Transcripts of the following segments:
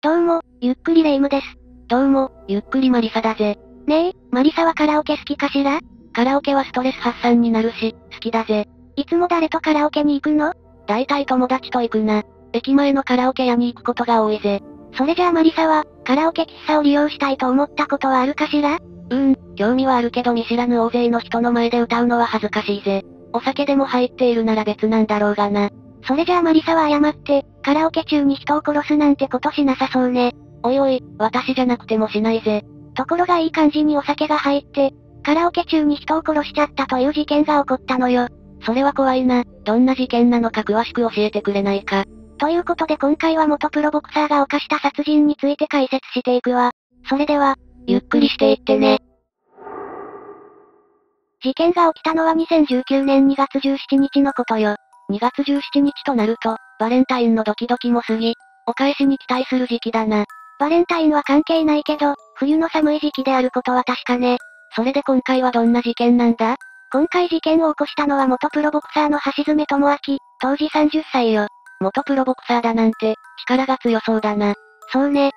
どうも、ゆっくりレ夢ムです。どうも、ゆっくりマリサだぜ。ねえ、マリサはカラオケ好きかしら？カラオケはストレス発散になるし、好きだぜ。いつも誰とカラオケに行くの？大体友達と行くな。駅前のカラオケ屋に行くことが多いぜ。それじゃあマリサは、カラオケ喫茶を利用したいと思ったことはあるかしら？うーん、興味はあるけど見知らぬ大勢の人の前で歌うのは恥ずかしいぜ。お酒でも入っているなら別なんだろうがな。それじゃあマリサは謝って、カラオケ中に人を殺すなんてことしなさそうね。おいおい、私じゃなくてもしないぜ。ところがいい感じにお酒が入って、カラオケ中に人を殺しちゃったという事件が起こったのよ。それは怖いな。どんな事件なのか詳しく教えてくれないか。ということで今回は元プロボクサーが犯した殺人について解説していくわ。それでは、ゆっくりしていってね。事件が起きたのは2019年2月17日のことよ。2月17日となると、バレンタインのドキドキも過ぎ、お返しに期待する時期だな。バレンタインは関係ないけど、冬の寒い時期であることは確かね。それで今回はどんな事件なんだ？今回事件を起こしたのは元プロボクサーの橋爪智明、当時30歳よ。元プロボクサーだなんて、力が強そうだな。そうね。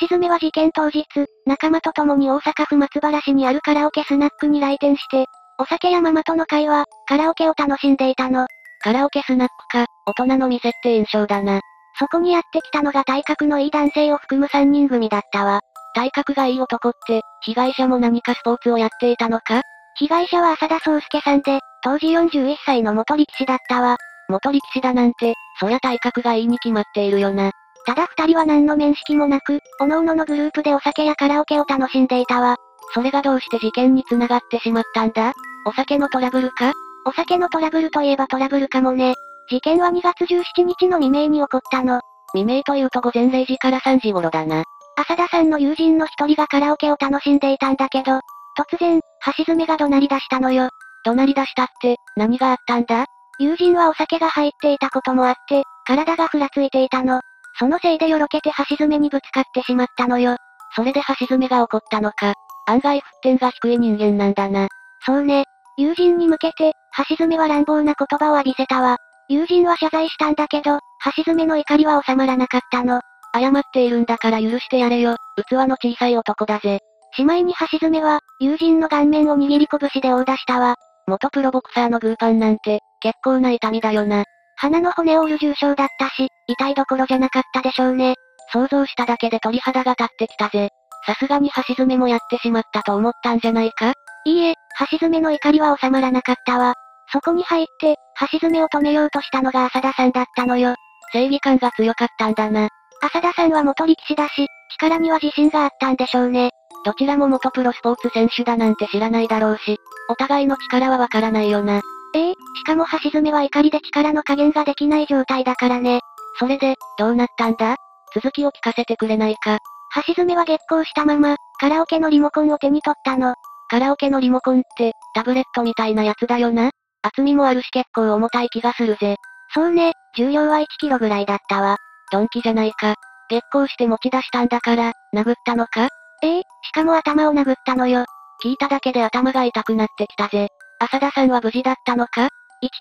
橋爪は事件当日、仲間と共に大阪府松原市にあるカラオケスナックに来店して、お酒やママとの会話、カラオケを楽しんでいたの。カラオケスナックか、大人の店って印象だな。そこにやってきたのが体格のいい男性を含む3人組だったわ。体格がいい男って、被害者も何かスポーツをやっていたのか？被害者は浅田宗介さんで、当時41歳の元力士だったわ。元力士だなんて、そりゃ体格がいいに決まっているよな。ただ二人は何の面識もなく、各々のグループでお酒やカラオケを楽しんでいたわ。それがどうして事件に繋がってしまったんだ？お酒のトラブルか？お酒のトラブルといえばトラブルかもね。事件は2月17日の未明に起こったの。未明というと午前0時から3時頃だな。浅田さんの友人の一人がカラオケを楽しんでいたんだけど、突然、橋爪が怒鳴り出したのよ。怒鳴り出したって、何があったんだ？友人はお酒が入っていたこともあって、体がふらついていたの。そのせいでよろけて橋爪にぶつかってしまったのよ。それで橋爪が怒ったのか。案外沸点が低い人間なんだな。そうね。友人に向けて、橋爪は乱暴な言葉を浴びせたわ。友人は謝罪したんだけど、橋爪の怒りは収まらなかったの。謝っているんだから許してやれよ。器の小さい男だぜ。しまいに橋爪は、友人の顔面を握り拳で殴打したわ。元プロボクサーのグーパンなんて、結構な痛みだよな。鼻の骨を折る重傷だったし、痛いどころじゃなかったでしょうね。想像しただけで鳥肌が立ってきたぜ。さすがに橋爪もやってしまったと思ったんじゃないか？いいえ、橋爪の怒りは収まらなかったわ。そこに入って、橋爪を止めようとしたのが浅田さんだったのよ。正義感が強かったんだな。浅田さんは元力士だし、力には自信があったんでしょうね。どちらも元プロスポーツ選手だなんて知らないだろうし、お互いの力はわからないよな。ええしかも橋爪は怒りで力の加減ができない状態だからね。それで、どうなったんだ？続きを聞かせてくれないか。橋爪は激高したまま、カラオケのリモコンを手に取ったの。カラオケのリモコンって、タブレットみたいなやつだよな厚みもあるし結構重たい気がするぜ。そうね、重量は1キロぐらいだったわ。ドンキじゃないか。激高して持ち出したんだから、殴ったのか？ええしかも頭を殴ったのよ。聞いただけで頭が痛くなってきたぜ。浅田さんは無事だったのか ?1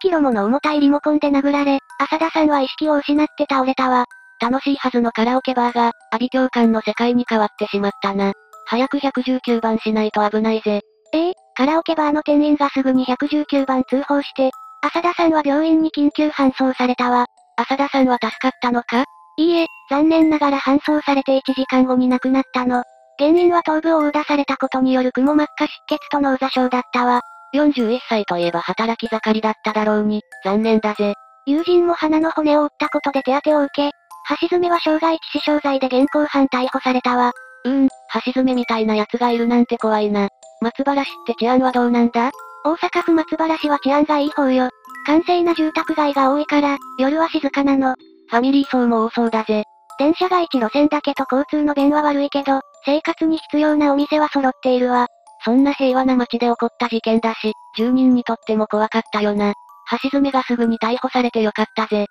キロもの重たいリモコンで殴られ、浅田さんは意識を失って倒れたわ。楽しいはずのカラオケバーが、阿鼻教官の世界に変わってしまったな。早く119番しないと危ないぜ。ええカラオケバーの店員がすぐに119番通報して、浅田さんは病院に緊急搬送されたわ。浅田さんは助かったのか？いいえ、残念ながら搬送されて1時間後に亡くなったの。原因は頭部を殴打されたことによる雲膜下出血と脳挫傷だったわ。41歳といえば働き盛りだっただろうに、残念だぜ。友人も鼻の骨を折ったことで手当てを受け、橋爪は傷害致死傷罪で現行犯逮捕されたわ。うーん、橋爪みたいな奴がいるなんて怖いな。松原市って治安はどうなんだ？大阪府松原市は治安がいい方よ。閑静な住宅街が多いから、夜は静かなの。ファミリー層も多そうだぜ。電車が一路線だけと交通の便は悪いけど、生活に必要なお店は揃っているわ。そんな平和な街で起こった事件だし、住人にとっても怖かったよな。橋爪がすぐに逮捕されてよかったぜ。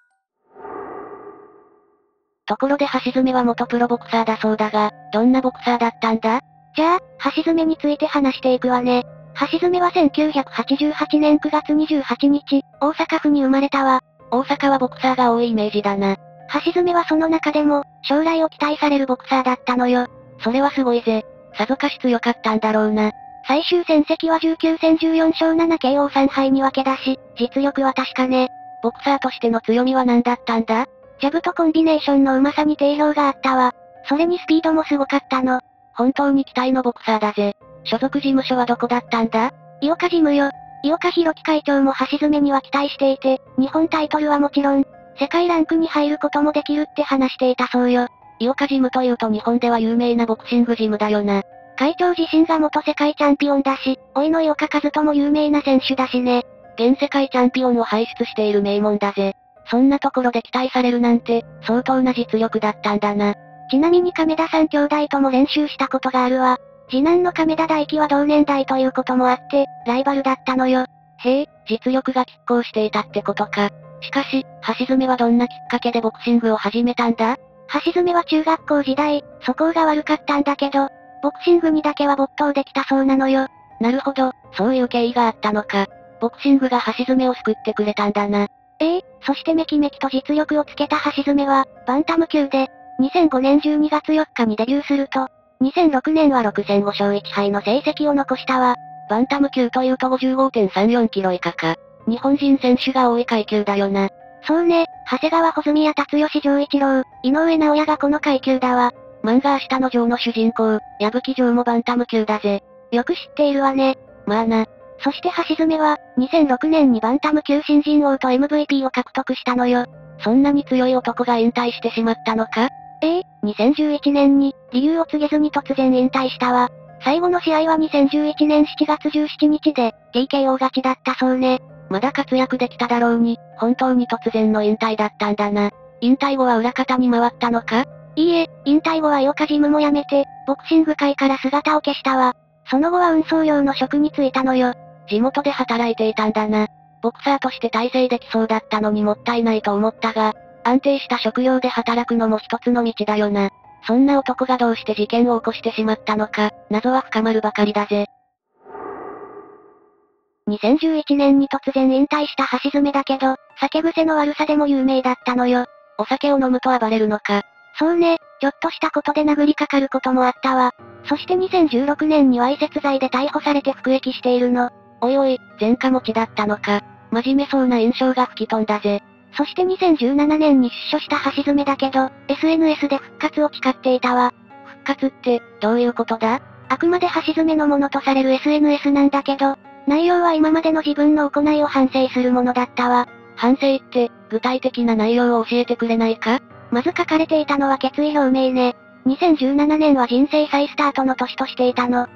ところで橋爪は元プロボクサーだそうだが、どんなボクサーだったんだ？じゃあ、橋爪について話していくわね。橋爪は1988年9月28日、大阪府に生まれたわ。大阪はボクサーが多いイメージだな。橋爪はその中でも、将来を期待されるボクサーだったのよ。それはすごいぜ。さぞかし強かったんだろうな。最終戦績は19戦14勝 7KO 3敗に分け出し、実力は確かね。ボクサーとしての強みは何だったんだ？ジャブとコンビネーションの上手さに定評があったわ。それにスピードもすごかったの。本当に期待のボクサーだぜ。所属事務所はどこだったんだ？井岡事務よ。井岡弘樹会長も橋爪には期待していて、日本タイトルはもちろん、世界ランクに入ることもできるって話していたそうよ。井岡事務というと日本では有名なボクシングジムだよな。会長自身が元世界チャンピオンだし、老いの井岡和人も有名な選手だしね。現世界チャンピオンを輩出している名門だぜ。そんなところで期待されるなんて、相当な実力だったんだな。ちなみに亀田三兄弟とも練習したことがあるわ。次男の亀田大輝は同年代ということもあって、ライバルだったのよ。へえ、実力が拮抗していたってことか。しかし、橋爪はどんなきっかけでボクシングを始めたんだ？橋爪は中学校時代、素行が悪かったんだけど、ボクシングにだけは没頭できたそうなのよ。なるほど、そういう経緯があったのか。ボクシングが橋爪を救ってくれたんだな。ええそしてめきめきと実力をつけた橋爪は、バンタム級で、2005年12月4日にデビューすると、2006年は6戦5勝1敗の成績を残したわ。バンタム級というと55.34キロ以下か。日本人選手が多い階級だよな。そうね、長谷川穂積や達吉丈一郎、井上直也がこの階級だわ。漫画明日の城の主人公、矢吹城もバンタム級だぜ。よく知っているわね。まあな。そして橋爪は、2006年にバンタム級新人王と MVP を獲得したのよ。そんなに強い男が引退してしまったのか？ええ2011年に、理由を告げずに突然引退したわ。最後の試合は2011年7月17日で、TKO 勝ちだったそうね。まだ活躍できただろうに、本当に突然の引退だったんだな。引退後は裏方に回ったのか？いいえ、引退後はヨカジムも辞めて、ボクシング界から姿を消したわ。その後は運送用の職に就いたのよ。地元で働いていたんだな。ボクサーとして体制できそうだったのにもったいないと思ったが、安定した職業で働くのも一つの道だよな。そんな男がどうして事件を起こしてしまったのか、謎は深まるばかりだぜ。2011年に突然引退した橋爪だけど、酒癖の悪さでも有名だったのよ。お酒を飲むと暴れるのか。そうね、ちょっとしたことで殴りかかることもあったわ。そして2016年にわいせつ罪で逮捕されて服役しているの。おいおい、前科持ちだったのか。真面目そうな印象が吹き飛んだぜ。そして2017年に出所した橋爪だけど、SNS で復活を誓っていたわ。復活って、どういうことだ？あくまで橋爪のものとされる SNS なんだけど、内容は今までの自分の行いを反省するものだったわ。反省って、具体的な内容を教えてくれないか？まず書かれていたのは決意表明ね。2017年は人生再スタートの年としていたの。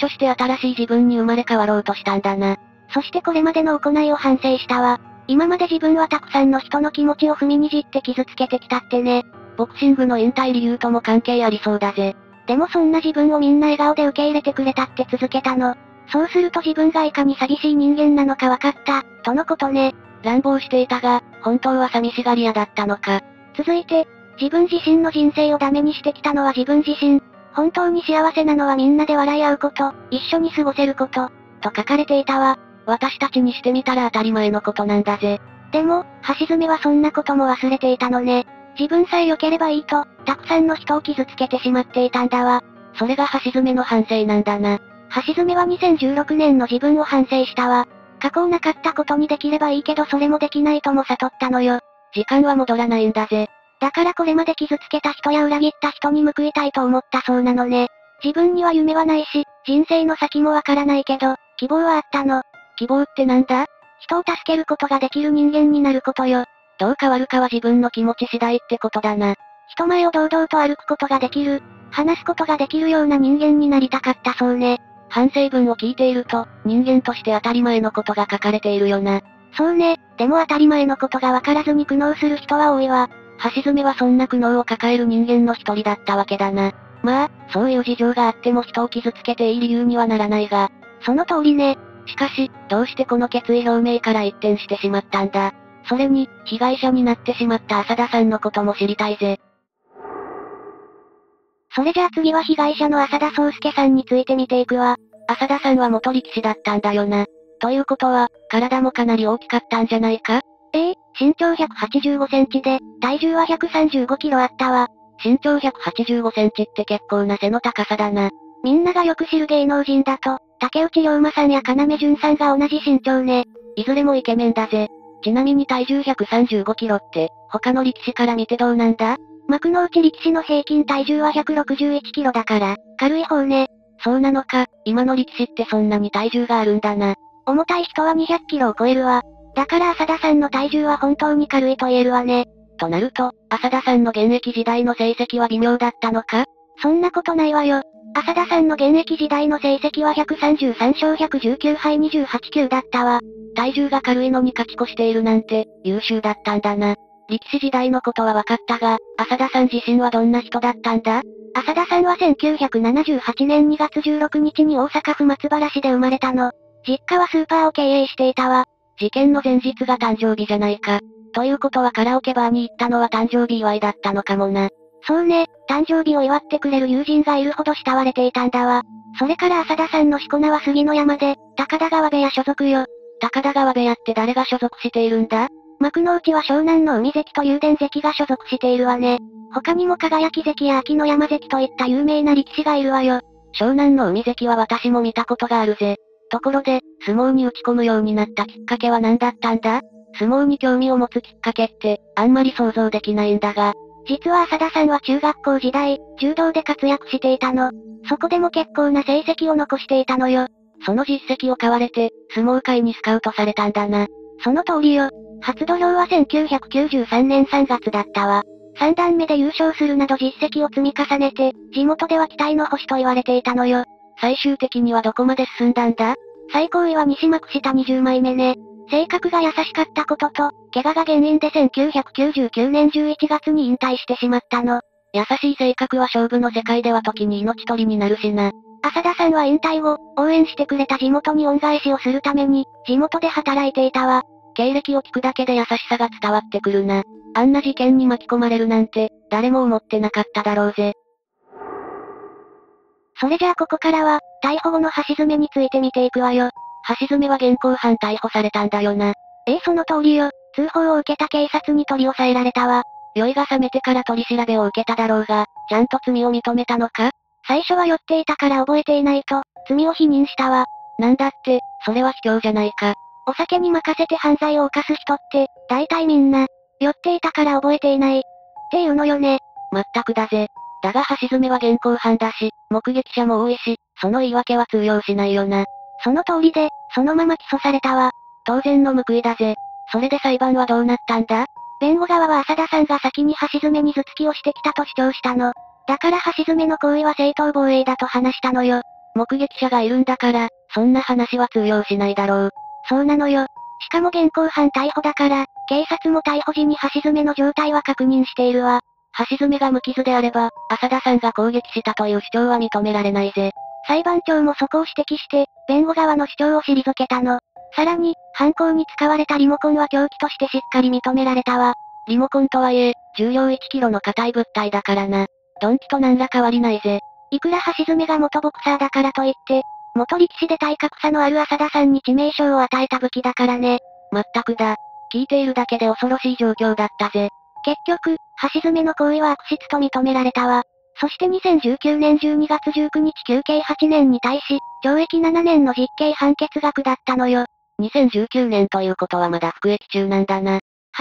出所して新しい自分に生まれ変わろうとしたんだな。そしてこれまでの行いを反省したわ。今まで自分はたくさんの人の気持ちを踏みにじって傷つけてきたってね。ボクシングの引退理由とも関係ありそうだぜ。でもそんな自分をみんな笑顔で受け入れてくれたって続けたの。そうすると自分がいかに寂しい人間なのか分かった、とのことね。乱暴していたが、本当は寂しがり屋だったのか。続いて、自分自身の人生をダメにしてきたのは自分自身。本当に幸せなのはみんなで笑い合うこと、一緒に過ごせること、と書かれていたわ。私たちにしてみたら当たり前のことなんだぜ。でも、橋爪はそんなことも忘れていたのね。自分さえ良ければいいと、たくさんの人を傷つけてしまっていたんだわ。それが橋爪の反省なんだな。橋爪は2016年の自分を反省したわ。過去をなかったことにできればいいけどそれもできないとも悟ったのよ。時間は戻らないんだぜ。だからこれまで傷つけた人や裏切った人に報いたいと思ったそうなのね。自分には夢はないし、人生の先もわからないけど、希望はあったの。希望ってなんだ？人を助けることができる人間になることよ。どう変わるかは自分の気持ち次第ってことだな。人前を堂々と歩くことができる、話すことができるような人間になりたかったそうね。反省文を聞いていると、人間として当たり前のことが書かれているよな。そうね、でも当たり前のことがわからずに苦悩する人は多いわ。橋爪はそんな苦悩を抱える人間の一人だったわけだな。まあ、そういう事情があっても人を傷つけていい理由にはならないが。その通りね。しかし、どうしてこの決意表明から一転してしまったんだ。それに、被害者になってしまった浅田さんのことも知りたいぜ。それじゃあ次は被害者の浅田宗介さんについて見ていくわ。浅田さんは元力士だったんだよな。ということは、体もかなり大きかったんじゃないか？ええ身長185センチで、体重は135キロあったわ。身長185センチって結構な背の高さだな。みんながよく知る芸能人だと、竹内涼真さんや要潤さんが同じ身長ね。いずれもイケメンだぜ。ちなみに体重135キロって、他の力士から見てどうなんだ？幕の内力士の平均体重は161キロだから、軽い方ね。そうなのか、今の力士ってそんなに体重があるんだな。重たい人は200キロを超えるわ。だから浅田さんの体重は本当に軽いと言えるわね。となると、浅田さんの現役時代の成績は微妙だったのか？そんなことないわよ。浅田さんの現役時代の成績は133勝119敗28球だったわ。体重が軽いのに勝ち越しているなんて、優秀だったんだな。力士時代のことは分かったが、浅田さん自身はどんな人だったんだ？浅田さんは1978年2月16日に大阪府松原市で生まれたの。実家はスーパーを経営していたわ。事件の前日が誕生日じゃないか。ということはカラオケバーに行ったのは誕生日祝いだったのかもな。そうね、誕生日を祝ってくれる友人がいるほど慕われていたんだわ。それから浅田さんのしこ名は杉の山で、高田川部屋所属よ。高田川部屋って誰が所属しているんだ？幕の内は湘南の海関と雄伝関が所属しているわね。他にも輝き関や秋の山関といった有名な力士がいるわよ。湘南の海関は私も見たことがあるぜ。ところで、相撲に打ち込むようになったきっかけは何だったんだ？相撲に興味を持つきっかけって、あんまり想像できないんだが。実は浅田さんは中学校時代、柔道で活躍していたの。そこでも結構な成績を残していたのよ。その実績を買われて、相撲界にスカウトされたんだな。その通りよ。初土俵は1993年3月だったわ。三段目で優勝するなど実績を積み重ねて、地元では期待の星と言われていたのよ。最終的にはどこまで進んだんだ？最高位は西幕下20枚目ね。性格が優しかったことと、怪我が原因で1999年11月に引退してしまったの。優しい性格は勝負の世界では時に命取りになるしな。浅田さんは引退後、応援してくれた地元に恩返しをするために、地元で働いていたわ。経歴を聞くだけで優しさが伝わってくるな。あんな事件に巻き込まれるなんて、誰も思ってなかっただろうぜ。それじゃあここからは、逮捕後の橋爪について見ていくわよ。橋爪は現行犯逮捕されたんだよな。ええその通りよ。通報を受けた警察に取り押さえられたわ。酔いが覚めてから取り調べを受けただろうが、ちゃんと罪を認めたのか？最初は酔っていたから覚えていないと、罪を否認したわ。なんだって、それは卑怯じゃないか。お酒に任せて犯罪を犯す人って、大体みんな、酔っていたから覚えていない。っていうのよね。まったくだぜ。だが橋爪は現行犯だし、目撃者も多いし、その言い訳は通用しないよな。その通りで、そのまま起訴されたわ。当然の報いだぜ。それで裁判はどうなったんだ？弁護側は浅田さんが先に橋爪に頭突きをしてきたと主張したの。だから橋爪の行為は正当防衛だと話したのよ。目撃者がいるんだから、そんな話は通用しないだろう。そうなのよ。しかも現行犯逮捕だから、警察も逮捕時に橋爪の状態は確認しているわ。橋爪が無傷であれば、浅田さんが攻撃したという主張は認められないぜ。裁判長もそこを指摘して、弁護側の主張を退けたの。さらに、犯行に使われたリモコンは凶器としてしっかり認められたわ。リモコンとはいえ、重量1キロの硬い物体だからな。ドンキと何ら変わりないぜ。いくら橋爪が元ボクサーだからといって、元力士で体格差のある浅田さんに致命傷を与えた武器だからね。まったくだ。聞いているだけで恐ろしい状況だったぜ。結局、橋爪の行為は悪質と認められたわ。そして2019年12月19日休刑8年に対し、懲役7年の実刑判決が下ったのよ。2019年ということはまだ服役中なんだな。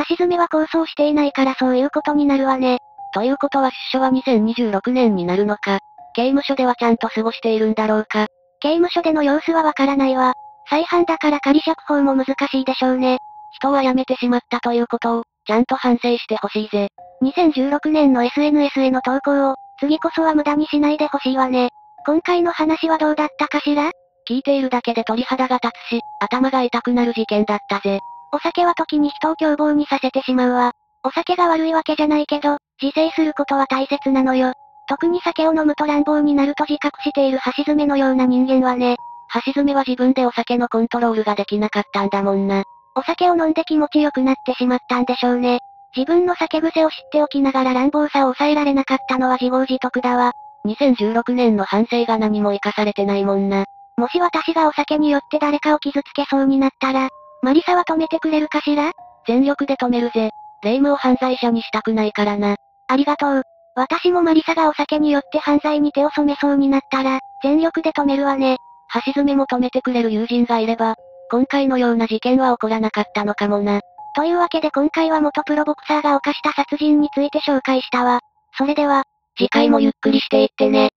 橋爪は構想していないからそういうことになるわね。ということは出所は2026年になるのか。刑務所ではちゃんと過ごしているんだろうか。刑務所での様子はわからないわ。再犯だから仮釈放も難しいでしょうね。人を殺めてしまったということを、ちゃんと反省してほしいぜ。2016年の SNS への投稿を、次こそは無駄にしないでほしいわね。今回の話はどうだったかしら？聞いているだけで鳥肌が立つし、頭が痛くなる事件だったぜ。お酒は時に人を凶暴にさせてしまうわ。お酒が悪いわけじゃないけど、自制することは大切なのよ。特に酒を飲むと乱暴になると自覚している橋爪のような人間はね。橋爪は自分でお酒のコントロールができなかったんだもんな。お酒を飲んで気持ちよくなってしまったんでしょうね。自分の酒癖を知っておきながら乱暴さを抑えられなかったのは自業自得だわ。2016年の反省が何も活かされてないもんな。もし私がお酒によって誰かを傷つけそうになったら、マリサは止めてくれるかしら？全力で止めるぜ。霊夢を犯罪者にしたくないからな。ありがとう。私もマリサがお酒によって犯罪に手を染めそうになったら、全力で止めるわね。橋爪も止めてくれる友人がいれば、今回のような事件は起こらなかったのかもな。というわけで今回は元プロボクサーが犯した殺人について紹介したわ。それでは、次回もゆっくりしていってね。